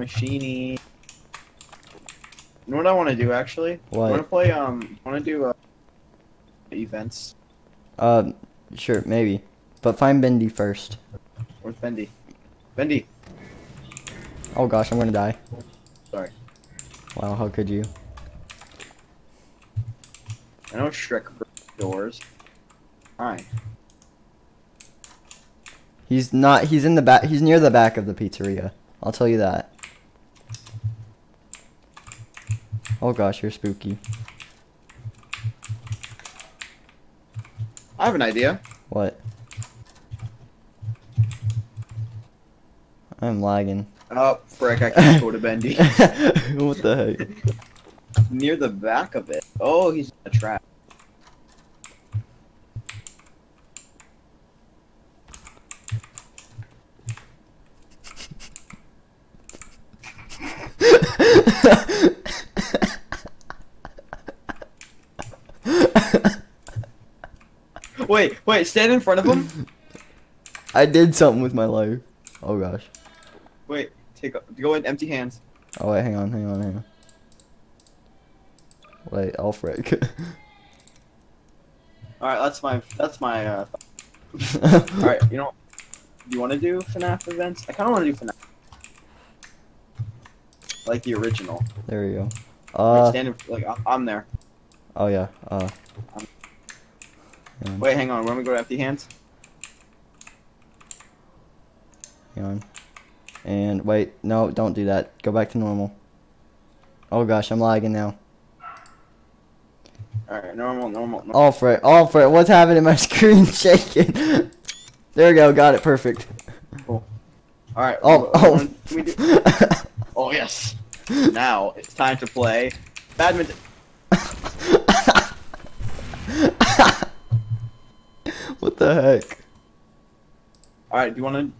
Machine. You know what I want to do actually? What? I want to play. Um, I want to do uh, events Uh, sure, maybe. But find Bendy first. with Bendy. Bendy. Oh gosh, I'm gonna die. Sorry. Wow, how could you? I know Shrek doors. Fine. He's not. He's in the back. He's near the back of the pizzeria. I'll tell you that. Oh gosh, you're spooky. I have an idea. What? I'm lagging. Oh, frick! I can't go to Bendy. what the heck? Near the back of it. Oh, he's in a trap. Wait, wait! Stand in front of him. I did something with my life. Oh gosh. Wait, take a, go in empty hands. Oh wait, hang on, hang on, hang on. Wait, I'll frick. All right, that's my that's my. Uh, all right, you know, do you want to do FNAF events? I kind of want to do FNAF, like the original. There you go. Uh, stand in, like I'm there. oh yeah. Uh. Hang Wait, hang on. When we go to empty hands. hang on. And wait, no, don't do that. Go back to normal. Oh gosh, I'm lagging now. All right, normal, normal. normal. All for it, all for it. What's happening? My screen's shaking. there we go, got it perfect. Cool. All right. Oh, oh. can we do? Oh yes. Now it's time to play badminton. What the heck? All right. Do you want to?